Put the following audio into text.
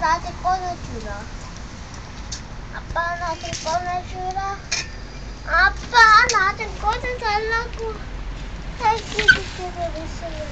나한테 꺼내주라. 아빠 나한테 꺼내주라. 아빠 나한테 꺼내달라고. 할수 있게 되겠어요